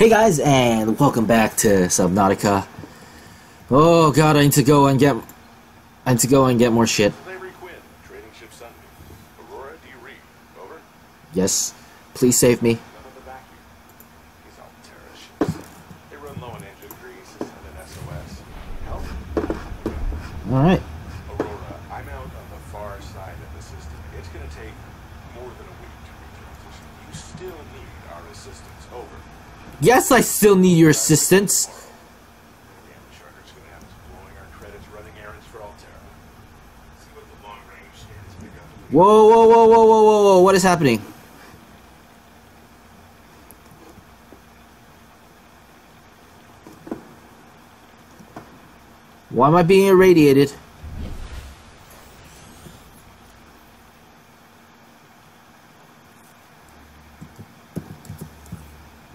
Hey guys, and welcome back to Subnautica. Oh god, I need to go and get... I need to go and get more shit. Aurora. Yes, please save me. None of the vacuum. These Alterra ships. They run low on engine grease and an SOS. Help? Alright. Aurora, I'm out on the far side of the system. It's gonna take more than a week to retransition. You still need our assistance, over. Yes, I still need your assistance. Whoa, whoa, whoa, whoa, whoa, whoa, whoa, what is happening? Why am I being irradiated?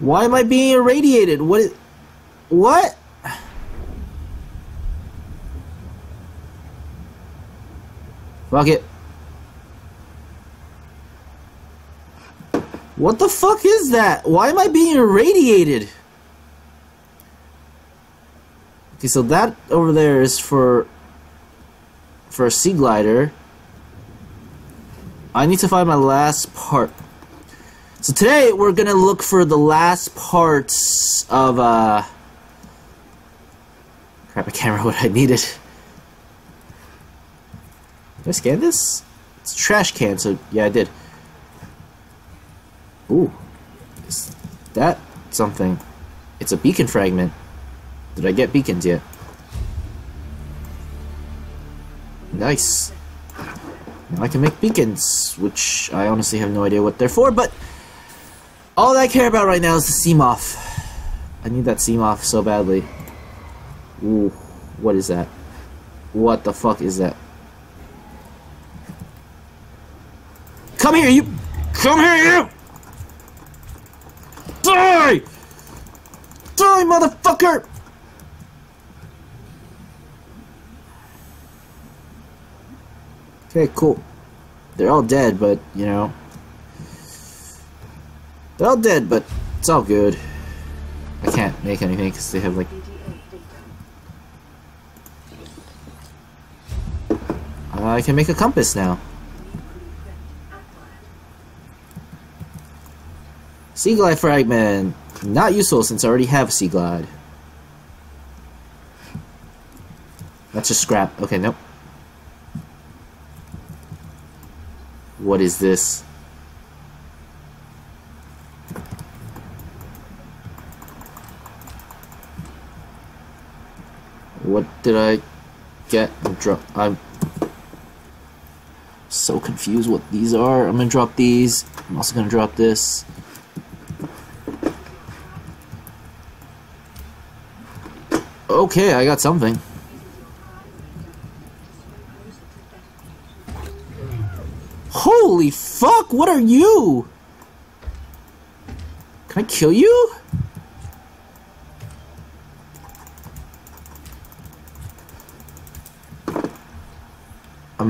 Why am I being irradiated? What. What? Fuck it. What the fuck is that? Why am I being irradiated? Okay, so that over there is for for a sea glider. I need to find my last part. So today we're gonna look for the last parts of uh I can't remember what I needed. Did I scan this? It's a trash can, so yeah I did. Ooh. Is that something? It's a beacon fragment. Did I get beacons yet? Nice. Now I can make beacons, which I honestly have no idea what they're for, but all I care about right now is the Seamoth. I need that Seamoth so badly. Ooh, what is that? What the fuck is that? Come here, you! Come here, you! Die! Die, motherfucker! Okay, cool. They're all dead, but, you know. They're all dead, but it's all good. I can't make anything because they have, like... Uh, I can make a compass now. Sea Glide fragment. Not useful since I already have Sea Glide. That's just scrap. Okay, nope. What is this? What did I get? I'm drop. I'm so confused what these are. I'm gonna drop these. I'm also gonna drop this. Okay, I got something. Holy fuck, what are you? Can I kill you?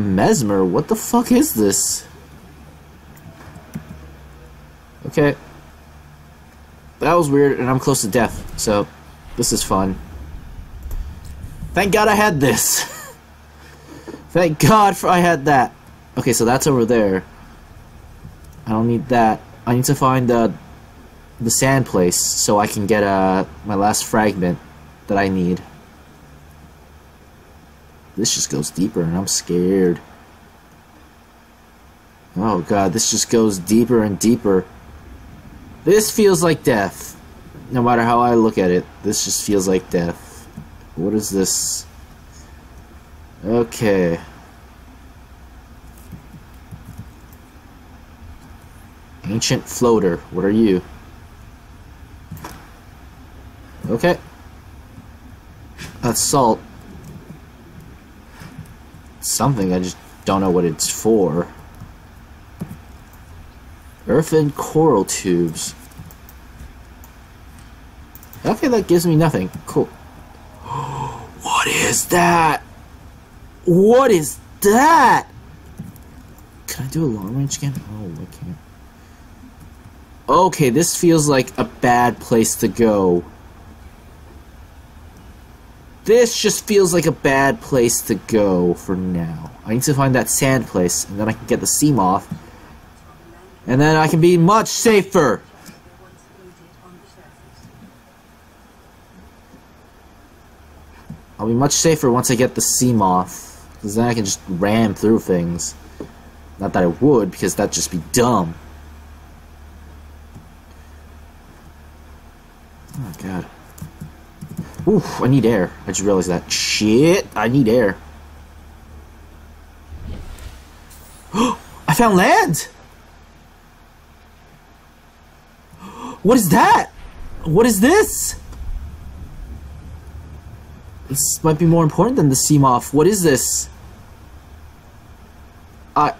Mesmer? What the fuck is this? Okay. That was weird, and I'm close to death, so this is fun. Thank God I had this. Thank God for I had that. Okay, so that's over there. I don't need that. I need to find the the sand place so I can get uh, my last fragment that I need. This just goes deeper and I'm scared. Oh god, this just goes deeper and deeper. This feels like death. No matter how I look at it, this just feels like death. What is this? Okay. Ancient floater. What are you? Okay. That's salt. Something, I just don't know what it's for. Earthen coral tubes. Okay, that gives me nothing. Cool. What is that? What is that? Can I do a long range again? Oh, I can't. Okay, this feels like a bad place to go. This just feels like a bad place to go for now. I need to find that sand place, and then I can get the Seamoth. And then I can be much safer! I'll be much safer once I get the Seamoth. Because then I can just ram through things. Not that I would, because that'd just be dumb. Oh god. Oof, I need air. I just realized that. Shit, I need air. I found land! What is that? What is this? This might be more important than the Seamoth. What is this? I...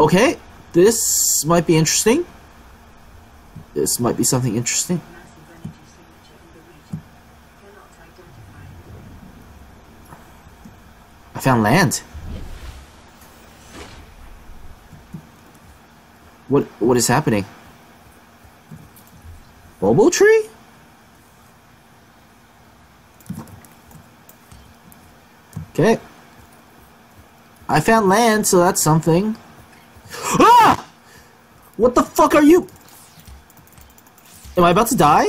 Okay, this might be interesting. This might be something interesting. I found land. What what is happening? Bulbo tree? Okay. I found land, so that's something. Ah! What the fuck are you? Am I about to die?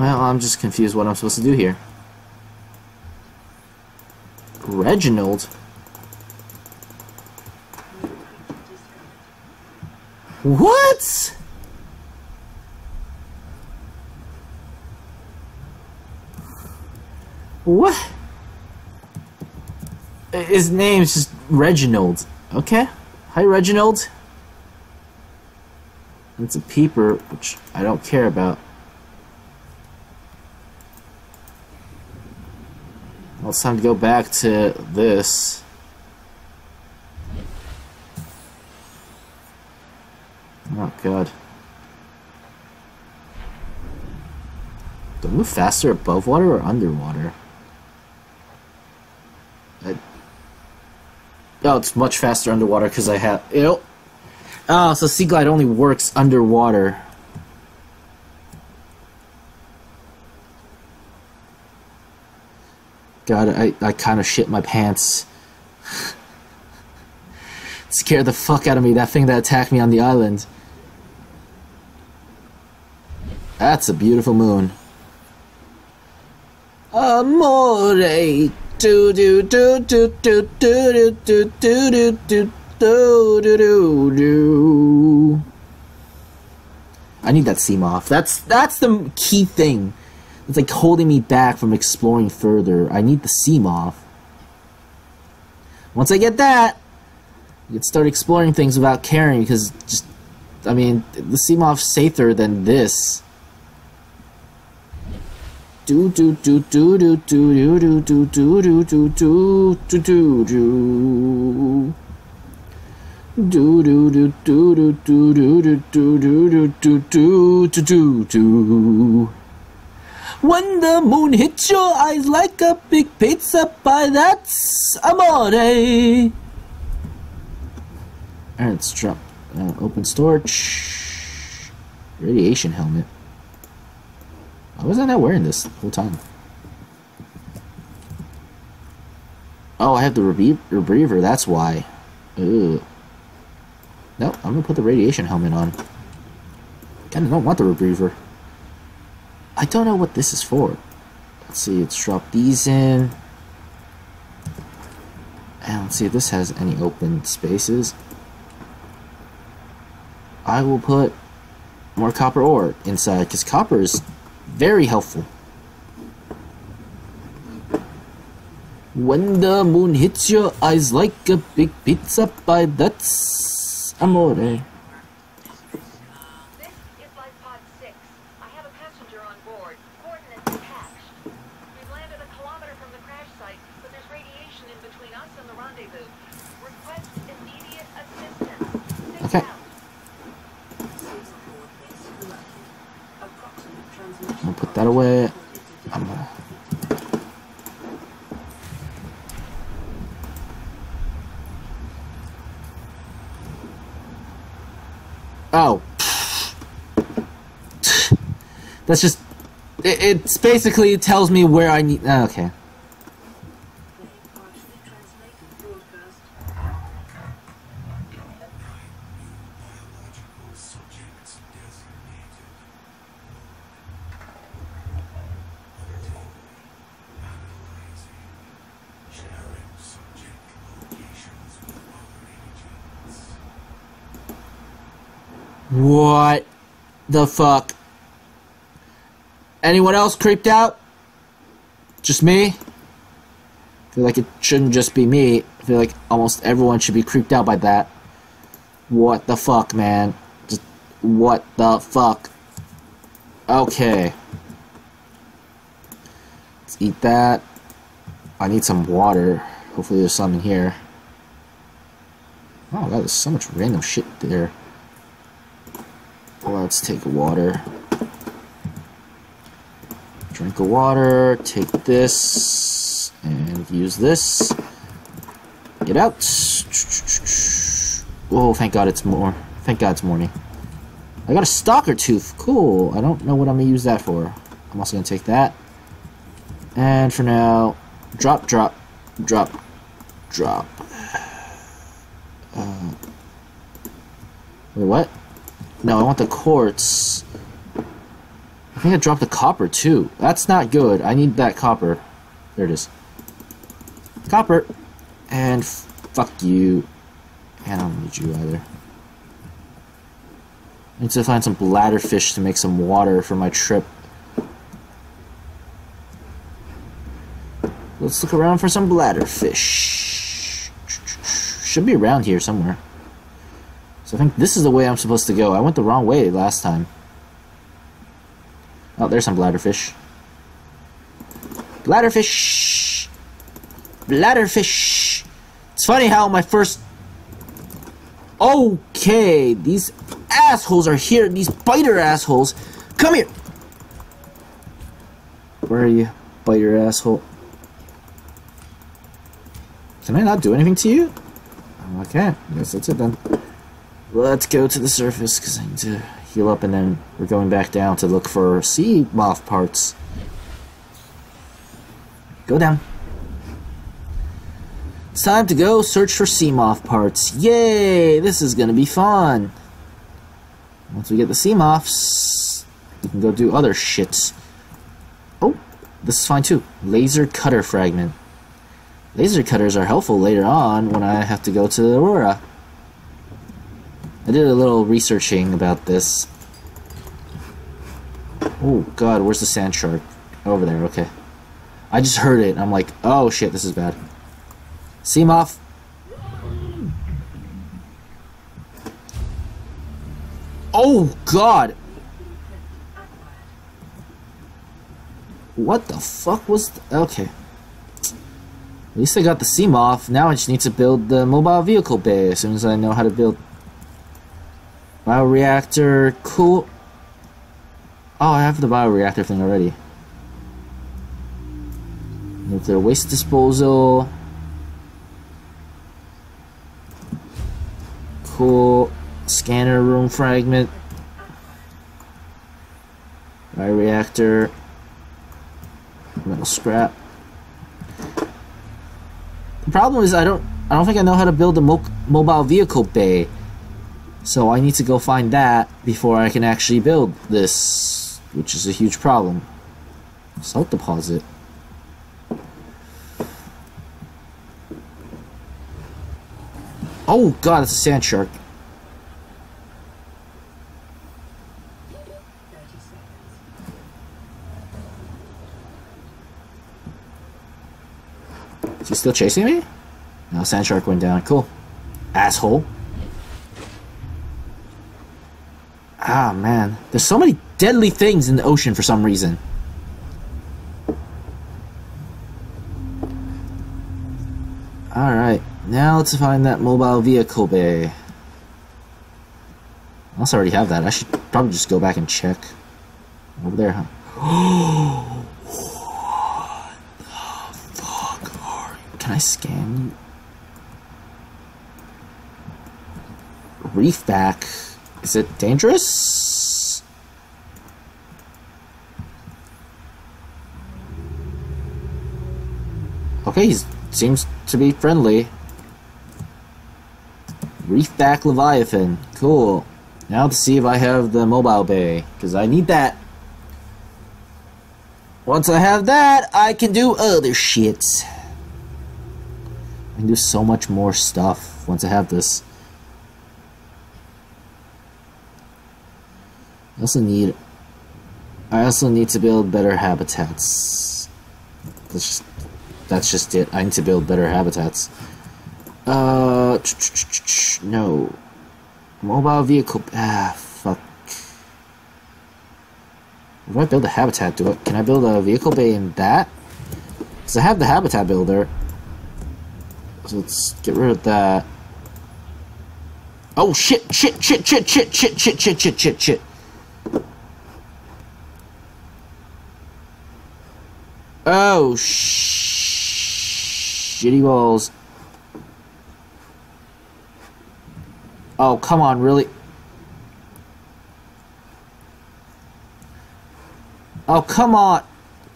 Well, I'm just confused what I'm supposed to do here. Reginald? What? What? His name's just Reginald. Okay. Hi, Reginald. It's a peeper, which I don't care about. Well, it's time to go back to this. Oh, God. Do I move faster above water or underwater? I... Oh, it's much faster underwater because I have... Ew. Oh, so Sea Glide only works underwater. God, I, I kind of shit my pants. scared the fuck out of me, that thing that attacked me on the island. That's a beautiful moon. Amore, do do do do do do do do do do do do do do. I need that Seamoth. That's that's the key thing. It's like holding me back from exploring further. I need the Seamoth. Once I get that, I can start exploring things without caring because just I mean the Seamoth's safer than this. Do do do do do do do do do do do do do do do. Do do do do do do do do do do do do do do do. When the moon hits your eyes like a big pizza pie, that's amore. Alright, let's drop. Uh, open storage. Radiation helmet. Why was I not wearing this the whole time? Oh, I have the rebreather, that's why. Ugh. Nope, I'm gonna put the radiation helmet on. Kinda don't want the rebreather. I don't know what this is for. Let's see, let's drop these in. And let's see if this has any open spaces. I will put more copper ore inside, because copper is very helpful. When the moon hits your eyes like a big pizza pie, that's amore. This is Life Pod 6. I have a passenger on board. Coordinates attached. We've landed a kilometer from the crash site, but there's radiation in between us and the rendezvous. Request immediate assistance. Stay Okay. down. Season coordinates corrected. Approximate transmission. I'll put that away. I'm Oh. That's just. It, it's basically tells me where I need. ah, Okay. partially translated broadcast. Anyone else creeped out? Just me? I feel like it shouldn't just be me. I feel like almost everyone should be creeped out by that. What the fuck, man? Just what the fuck? Okay. Let's eat that. I need some water. Hopefully there's some in here. Oh god, there's so much random shit there. Let's take water. Drink of water, take this, and use this. Get out. Oh, thank God it's more. Thank God it's morning. I got a stalker tooth. Cool. I don't know what I'm gonna use that for. I'm also gonna take that. And for now, drop, drop, drop, drop. Uh, wait, what? No, I want the quartz. I think I dropped the copper too. That's not good. I need that copper. There it is. Copper. And fuck you. And I don't need you either. I need to find some bladderfish to make some water for my trip. Let's look around for some bladderfish. Should be around here somewhere. So I think this is the way I'm supposed to go. I went the wrong way last time. Oh, there's some bladderfish. Bladderfish! Bladderfish! It's funny how my first... Okay, these assholes are here. These biter assholes. Come here! Where are you, biter asshole? Can I not do anything to you? Okay, I guess that's it then. Let's go to the surface because I need to heal up and then we're going back down to look for Seamoth parts. Go down. It's time to go search for Seamoth parts. Yay! This is gonna be fun. Once we get the Seamoths, we can go do other shits. Oh, this is fine too. Laser cutter fragment. Laser cutters are helpful later on when I have to go to the Aurora. I did a little researching about this. Oh god, where's the sand shark? Over there, okay. I just heard it, I'm like, oh shit, this is bad. Seamoth. Oh god! What the fuck was... okay. At least I got the Seamoth. Now I just need to build the mobile vehicle bay as soon as I know how to build Bioreactor, cool. Oh, I have the bioreactor thing already. Nuclear waste disposal. Cool. Scanner room fragment. Bioreactor. Metal scrap. The problem is I don't I don't think I know how to build a mo mobile vehicle bay. So I need to go find that before I can actually build this, which is a huge problem. Salt deposit. Oh god, it's a sand shark. Is he still chasing me? No, Sand Shark went down. Cool. Asshole. Ah, man. There's so many deadly things in the ocean for some reason. Alright, now let's find that mobile vehicle bay. I already have that. I should probably just go back and check. Over there, huh? what the fuck are you? Can I scan you? Reefback. Is it dangerous? Okay, he seems to be friendly. Reefback Leviathan. Cool. Now to see if I have the mobile bay, because I need that. Once I have that, I can do other shit. I can do so much more stuff once I have this. Also need I also need to build better habitats. That's just that's just it. I need to build better habitats. Uh no. Mobile vehicle ah fuck. If I build a habitat, do it can I build a vehicle bay in that? Because I have the habitat builder. So let's get rid of that. Oh shit, shit, shit, shit, shit, shit, shit, shit, shit, shit, shit. Oh, sh shitty balls. Oh, come on, really? Oh, come on.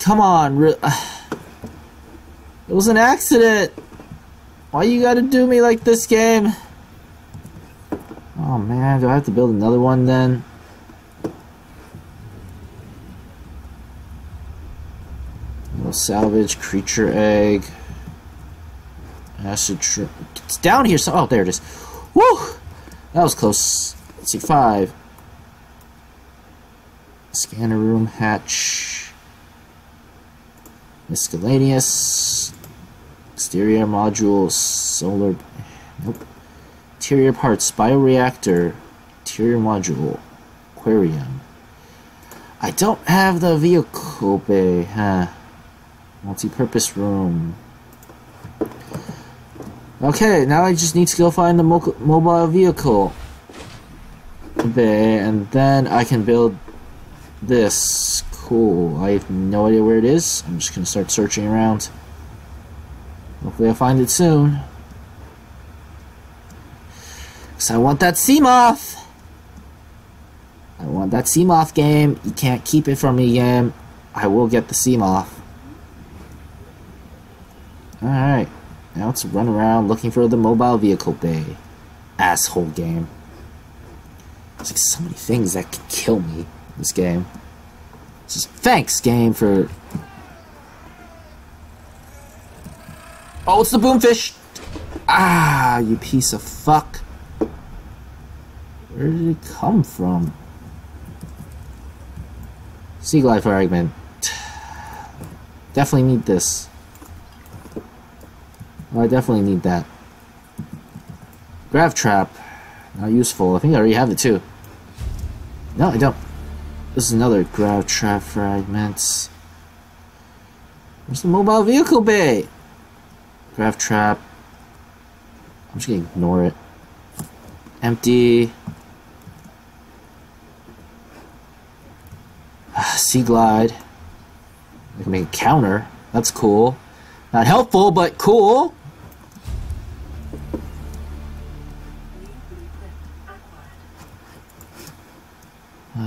Come on. Re it was an accident. Why you gotta do me like this game? Oh man, do I have to build another one then? Salvage, creature egg. Acid shrimp. It's down here. So oh, there it is. Woo! That was close. Let's see, five. Scanner room hatch. Miscellaneous. Exterior module. Solar. Nope. Interior parts. Bioreactor. Interior module. Aquarium. I don't have the vehicle bay, huh? Multi-purpose room. Okay, now I just need to go find the mo mobile vehicle bay, and then I can build this. Cool. I have no idea where it is. I'm just gonna start searching around. Hopefully I'll find it soon. Cause I want that Seamoth! I want that Seamoth game. You can't keep it from me, game. I will get the Seamoth. Alright. Now let's run around looking for the mobile vehicle bay. Asshole game. There's like so many things that could kill me in this game. Just thanks, game, for... Oh, it's the boomfish! Ah, you piece of fuck. Where did it come from? Sea glide fragment. Definitely need this. I definitely need that. Grav trap. Not useful. I think I already have it too. No, I don't. This is another grav trap fragments. Where's the mobile vehicle bay? Grav trap. I'm just gonna ignore it. Empty. Ah, sea glide. I can make a counter. That's cool. Not helpful, but cool.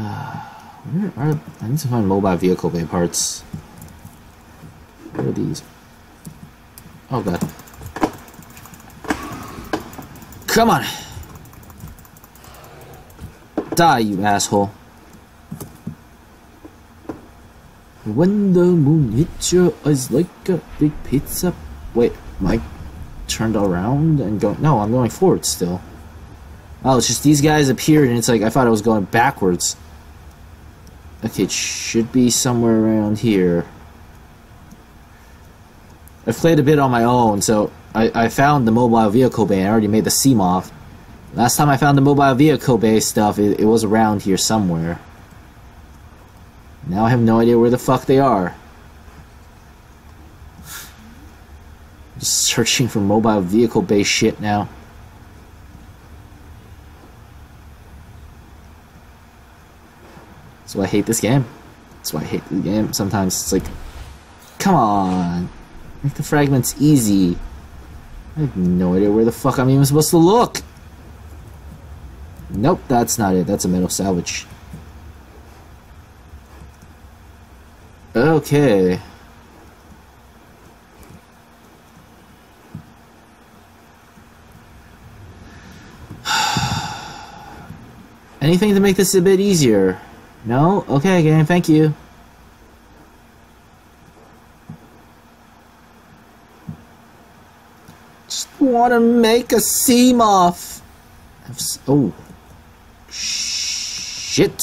Uh, Where are I need to find mobile vehicle bay parts. Where are these? Oh god. Come on! Die, you asshole. When the moon hits your eyes like a big pizza. Wait, I turned around and going? No, I'm going forward still. Oh, it's just these guys appeared and it's like I thought I was going backwards. Okay, it should be somewhere around here. I've played a bit on my own, so I, I found the mobile vehicle bay. I already made the Seamoth. Last time I found the mobile vehicle bay stuff, it, it was around here somewhere. Now I have no idea where the fuck they are. Just searching for mobile vehicle bay shit now. That's why I hate this game. That's why I hate the game. Sometimes it's like, come on, make the fragments easy. I have no idea where the fuck I'm even supposed to look. Nope, that's not it. That's a metal salvage. Okay. Anything to make this a bit easier? No? Okay, game, thank you. Just want to make a seam Seamoth. Oh. Shit.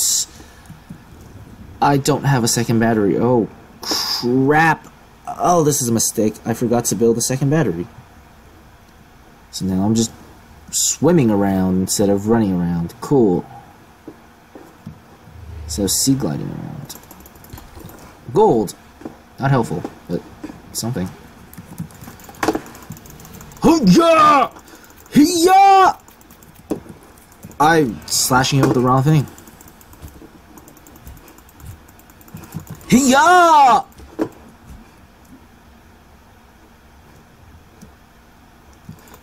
I don't have a second battery. Oh, crap. Oh, this is a mistake. I forgot to build a second battery. So now I'm just swimming around instead of running around. Cool. So sea gliding around. Gold. Not helpful, but something. Hoo-yah! Hee-yah! I'm slashing it with the wrong thing. Hee-yah!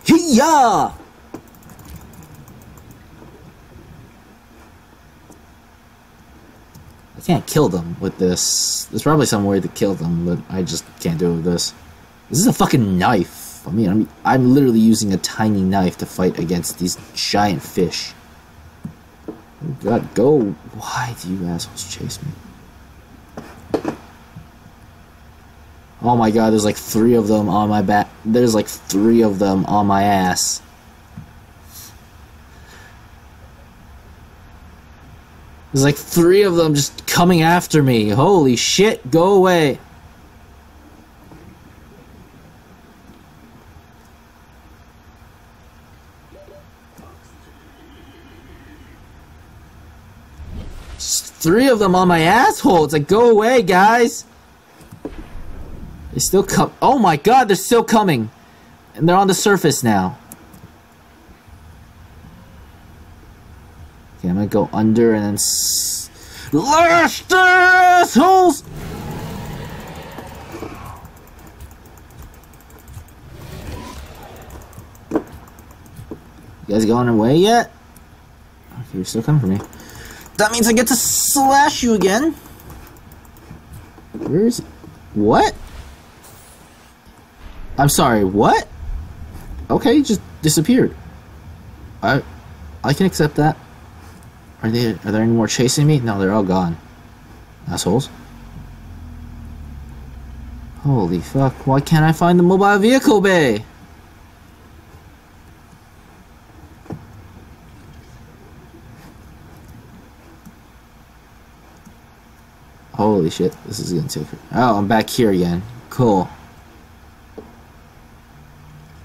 Hee-yah! Can't kill them with this. There's probably some way to kill them, but I just can't do it with this. This is a fucking knife. I mean, I'm, I'm literally using a tiny knife to fight against these giant fish. God, go. Why do you assholes chase me? Oh my god, there's like three of them on my back. There's like three of them on my ass. There's like three of them just coming after me. Holy shit, go away. Three of them on my asshole. It's like, go away, guys. They still come. Oh my god, they're still coming. And they're on the surface now. I'm gonna go under and then. Lash their assholes! You guys going away yet? You're still coming for me. That means I get to slash you again. Where is? What? I'm sorry, what? Okay, just disappeared. I I can accept that. Are they are there any more chasing me? No, they're all gone. Assholes. Holy fuck, why can't I find the mobile vehicle bay? Holy shit, this is gonna take Oh, I'm back here again. Cool.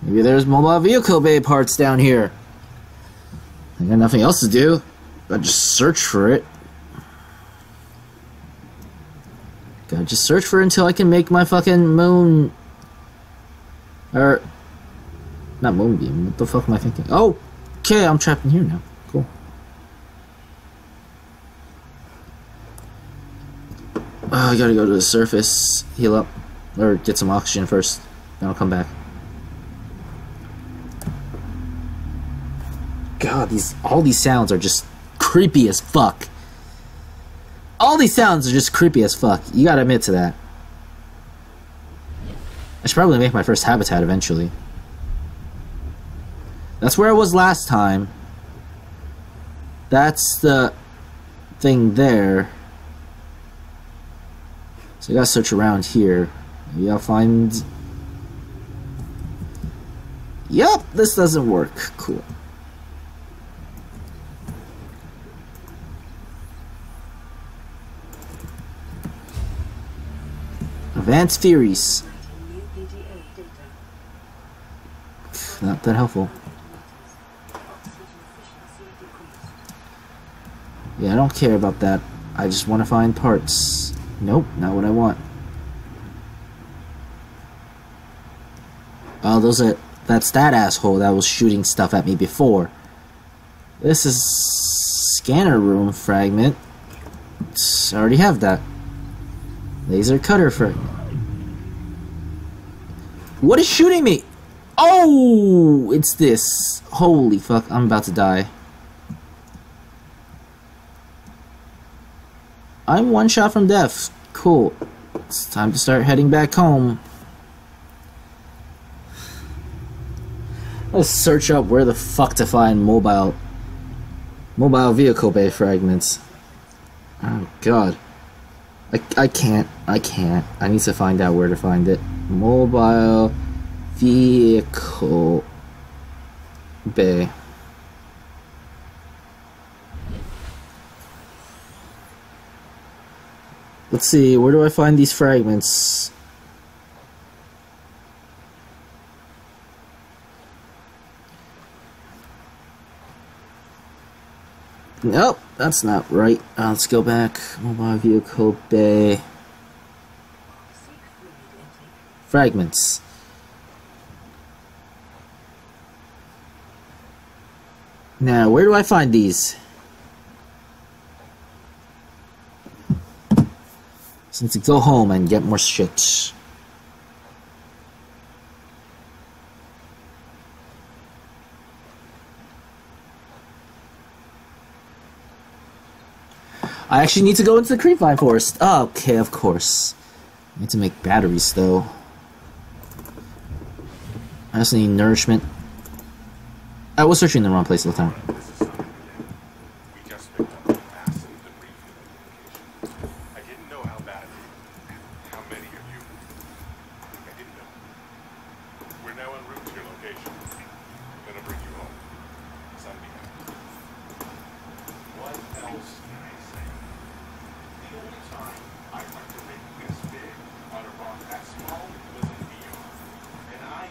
Maybe there's mobile vehicle bay parts down here. I got nothing else to do. I just search for it. Gotta just search for it until I can make my fucking moon. Or. Not moonbeam. What the fuck am I thinking? Oh! Okay, I'm trapped in here now. Cool. Oh, I gotta go to the surface, heal up, or get some oxygen first. Then I'll come back. God, these all these sounds are just creepy as fuck. All these sounds are just creepy as fuck. You gotta admit to that. I should probably make my first habitat eventually. That's where I was last time. That's the thing there. So I gotta search around here. Maybe I'll find... Yup, this doesn't work. Cool. Advanced theories. Not that helpful. Yeah, I don't care about that. I just want to find parts. Nope, not what I want. Oh, those are. That's that asshole that was shooting stuff at me before. This is scanner room fragment. I already have that. Laser cutter fragment. What is shooting me? Oh, it's this. Holy fuck, I'm about to die. I'm one shot from death. Cool. It's time to start heading back home. Let's search up where the fuck to find mobile mobile vehicle bay fragments. Oh god. I, I can't. I can't. I need to find out where to find it. Mobile vehicle bay. Let's see, where do I find these fragments? Nope, that's not right. Uh, let's go back. Mobile vehicle bay. Fragments. Now, where do I find these? Since to go home and get more shit. I actually need to go into the creepvine forest. okay, of course. I need to make batteries though. I also need nourishment. I was searching in the wrong place all the time. This is something new. We just picked up an acid and refueling location. I didn't know how bad how many of you I didn't know. We're now en route to your location. I'm gonna bring you home. Sign me out. What else can I say? The only time I learned to make this big out of rock that small was in VR. And I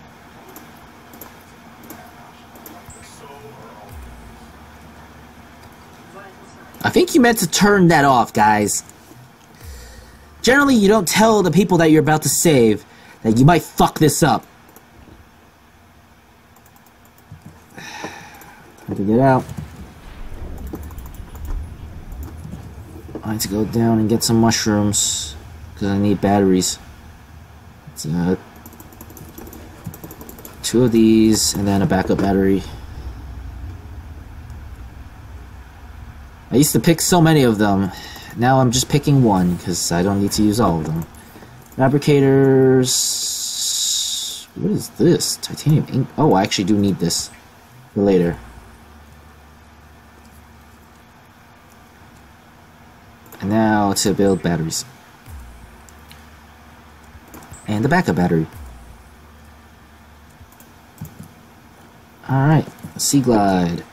like the soul or all Vital signs. I think you meant to turn that off, guys. Generally, you don't tell the people that you're about to save that you might fuck this up. Time to get out. I need to go down and get some mushrooms because I need batteries. Uh, two of these and then a backup battery. I used to pick so many of them. Now I'm just picking one because I don't need to use all of them. Fabricators. What is this? Titanium ingot. Oh, I actually do need this for later. And now to build batteries. And the backup battery. Alright, Sea Glide.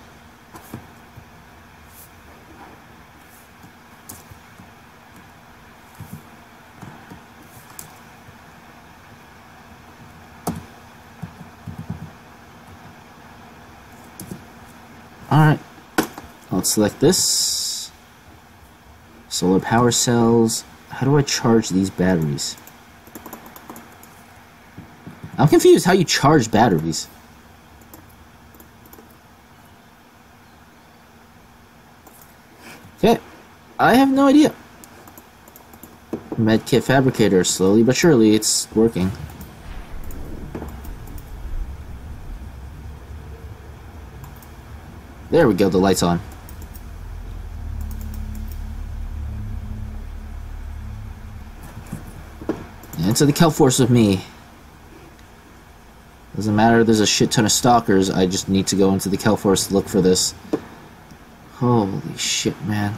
Alright, let's select this. Solar power cells. How do I charge these batteries? I'm confused how you charge batteries. Okay, I have no idea. Medkit fabricator, slowly but surely it's working. There we go, the light's on. Into the Kelp Forest with me. Doesn't matter, there's a shit ton of stalkers, I just need to go into the Kelp Forest to look for this. Holy shit, man.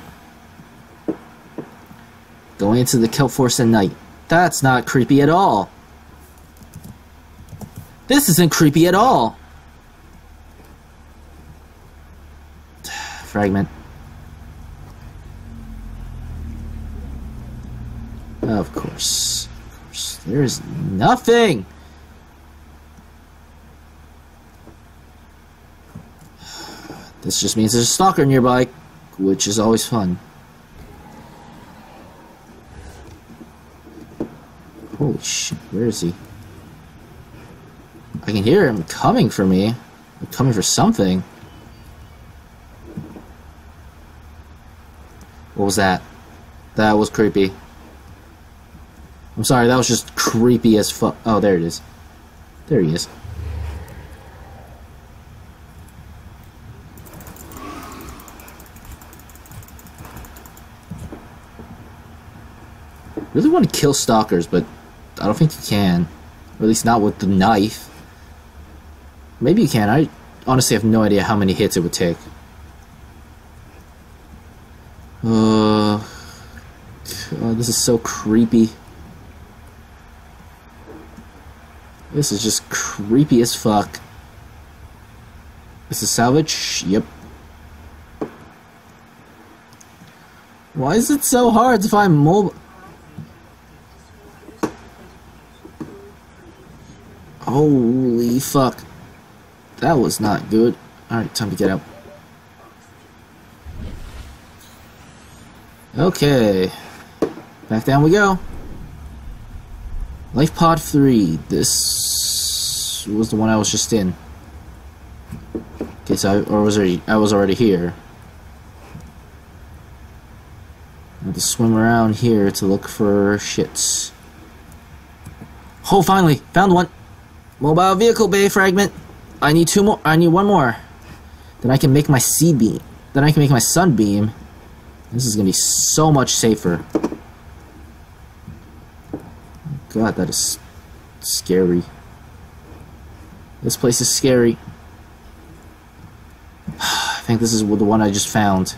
Going into the Kelp Forest at night. That's not creepy at all. This isn't creepy at all. Of course. Of course. There's nothing. This just means there's a stalker nearby, which is always fun. Holy shit, where is he? I can hear him coming for me. Or coming for something. What was that? That was creepy. I'm sorry, that was just creepy as fuck. Oh, there it is. There he is. Really want to kill stalkers, but I don't think you can. Or at least not with the knife. Maybe you can. I honestly have no idea how many hits it would take. Uh, God, this is so creepy. This is just creepy as fuck. This is salvage? Yep. Why is it so hard to find mobile? Holy fuck. That was not good. Alright, time to get out. Okay. Back down we go. Life Pod 3. This was the one I was just in. Okay, so I, or was already, I was already here. I have to swim around here to look for shits. Oh, finally! Found one! Mobile vehicle bay fragment. I need two more. I need one more. Then I can make my sea beam. Then I can make my sunbeam. This is gonna be so much safer. God, that is scary. This place is scary. I think this is the one I just found.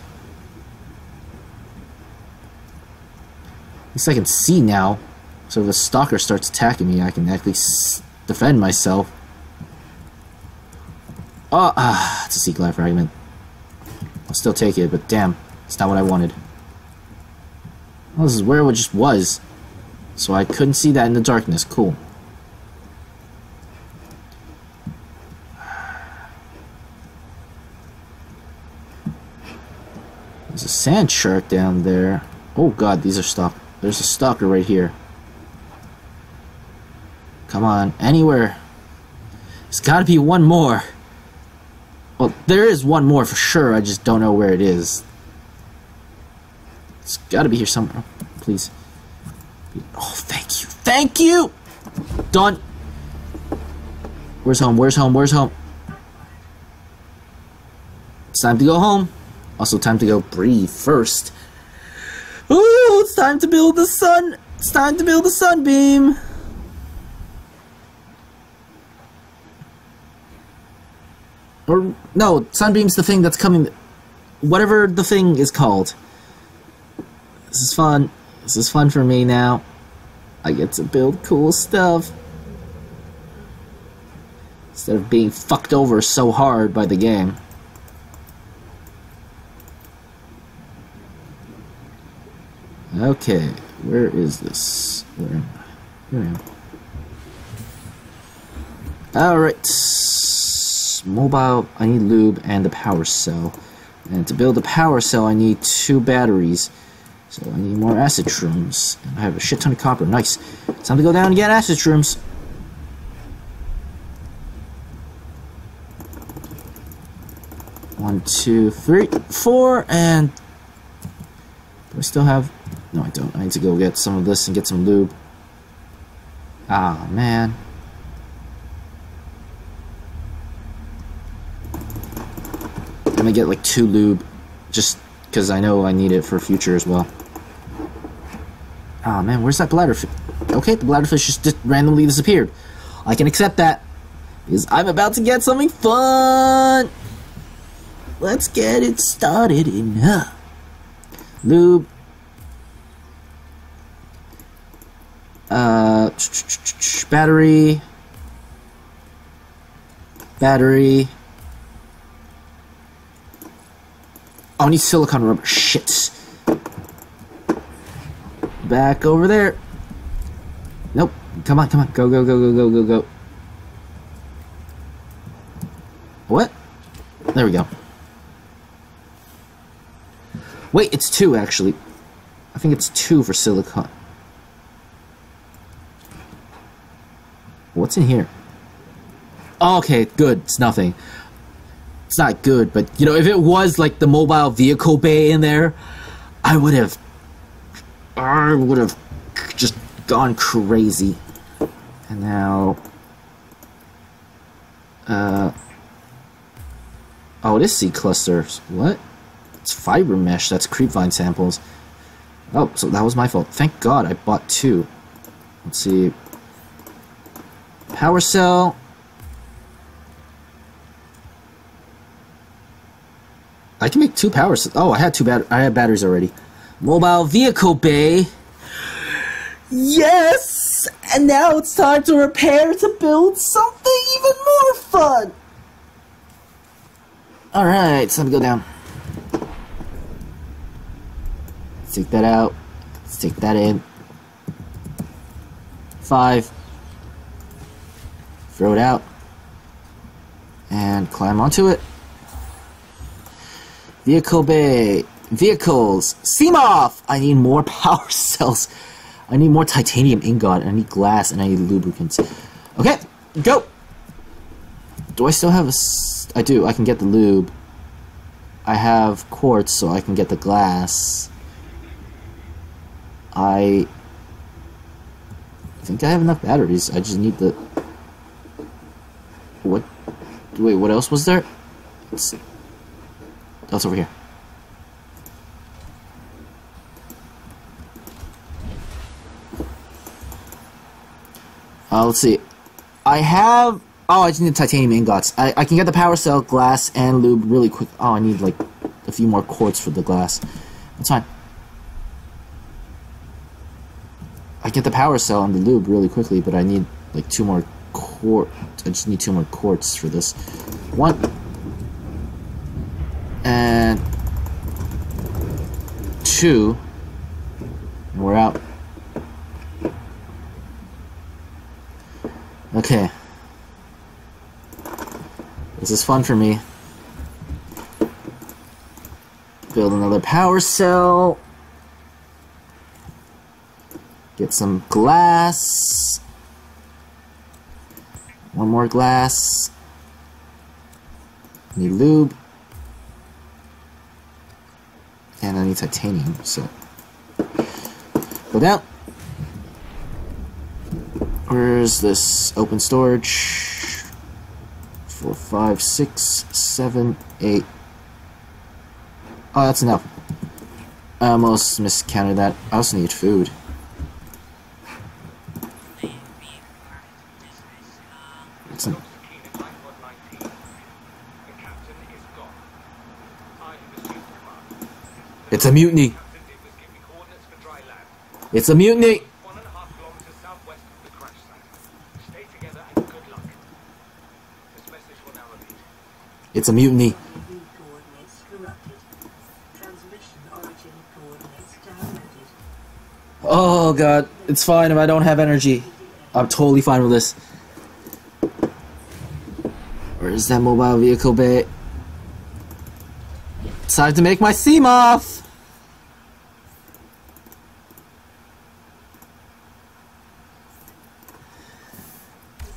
At least I can see now. So if the stalker starts attacking me, I can actually defend myself. Oh, ah, it's a Seaglide fragment. I'll still take it, but damn, it's not what I wanted. Well, this is where it just was. So I couldn't see that in the darkness. Cool. There's a sand shark down there. Oh god, these are stalk. There's a stalker right here. Come on, anywhere. There's gotta be one more. Well, there is one more for sure, I just don't know where it is. It's gotta be here somewhere. Please. Oh, thank you. Thank you! Done. Where's home? Where's home? Where's home? It's time to go home. Also, time to go breathe first. Ooh, it's time to build the sun. It's time to build the sunbeam. Or, no, sunbeam's the thing that's coming. Whatever the thing is called. This is fun. This is fun for me now. I get to build cool stuff. Instead of being fucked over so hard by the game. Okay, where is this? Where am I? Here I am. Alright. Mobile, I need lube and the power cell. And to build the power cell, I need two batteries. So I need more acid shrooms. And I have a shit ton of copper. Nice. Time to go down and get acid shrooms. One, two, three, four, and... Do I still have... No, I don't. I need to go get some of this and get some lube. Ah, man. I'm gonna get like two lube, just because I know I need it for future as well. Oh man, where's that bladderfish? Okay, the bladderfish just, just randomly disappeared. I can accept that. Because I'm about to get something fun! Let's get it started in uh, lube. Uh, battery. Battery. Oh, I need silicone rubber. Shit. Back over there. Nope. Come on, come on. Go, go, go, go, go, go, go. What? There we go. Wait, it's two actually. I think it's two for silicon. What's in here? Okay, good. It's nothing. It's not good, but you know, if it was like the mobile vehicle bay in there, I would have. I would have just gone crazy. And now. Uh. Oh, it is seed clusters. What? It's fiber mesh. That's creepvine samples. Oh, so that was my fault. Thank God I bought two. Let's see. Power cell. I can make two power cells. Oh, I had two bat. I had batteries already. Mobile vehicle bay. Yes! And now it's time to repair to build something even more fun! Alright, time to go down. Take that out. Let's take that in. Five. Throw it out. And climb onto it. Vehicle bay. Vehicles. Seamoth! I need more power cells. I need more titanium ingot. I need glass and I need lubricants. Okay, go! Do I still have a... I do. I can get the lube. I have quartz, so I can get the glass. I think I have enough batteries. I just need the... What? Wait, what else was there? It's... That's over here. Uh, let's see. I have. Oh, I just need titanium ingots. I, I can get the power cell, glass, and lube really quick. Oh, I need like a few more quartz for the glass. That's fine. I get the power cell and the lube really quickly, but I need like two more quartz. I just need two more quartz for this. One. And. Two. We're out. Okay. This is fun for me. Build another power cell. Get some glass. One more glass. Need lube. And I need titanium, so. Go down. Where's this open storage? Four, five, six, seven, eight. Oh, that's enough. I almost miscounted that. I also need food. It's an, Dr. Keen at Lifeboat 19. The captain is gone. I am the chief commander. it's a mutiny. It's a mutiny. One and a half kilometers southwest of the crash site. Stay together and good luck. This message will now repeat. It's a mutiny. Oh god, it's fine if I don't have energy. I'm totally fine with this. Where's that mobile vehicle bay? Time to make my Seamoth!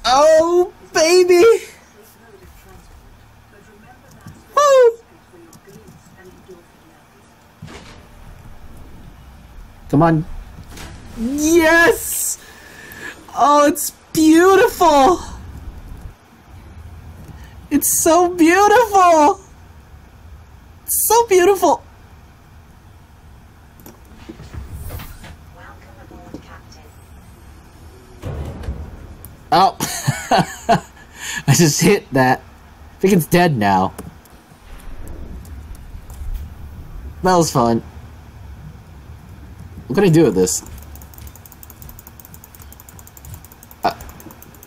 Oh, baby! Safe mode of transport. But remember that Woo! for your goods and endorphin levels. Come on. Yes! Oh, it's beautiful! It's so beautiful! It's so beautiful! Aboard, Oh. I just hit that. I think it's dead now. That was fun. What can I do with this? Uh,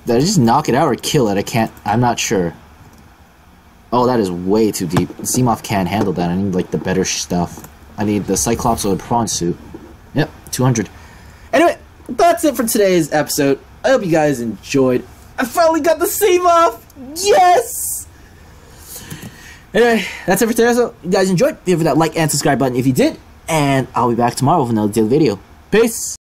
did I just knock it out or kill it? I can't. I'm not sure. Oh, that is way too deep. Seamoth can't handle that. I need like the better stuff. I need the Cyclops or the prawn suit. Yep, 200. Anyway, that's it for today's episode. I hope you guys enjoyed. I finally got the Seamoth! Yes! Anyway, that's it for today. So, you guys enjoyed. Give it that like and subscribe button if you did. And I'll be back tomorrow with another daily video. Peace.